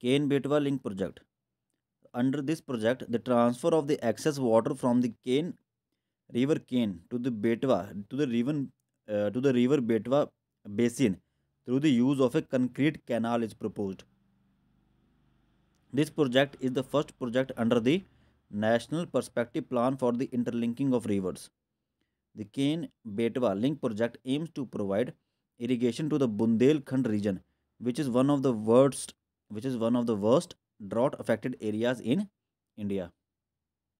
Ken Betwa Link Project. Under this project, the transfer of the excess water from the Ken River Ken to the Betwa to the river uh, to the river Betwa basin through the use of a concrete canal is proposed. This project is the first project under the National Perspective Plan for the Interlinking of Rivers. The Ken Betwa Link project aims to provide irrigation to the Bundelkhand region, which is one of the worst which is one of the worst drought affected areas in India.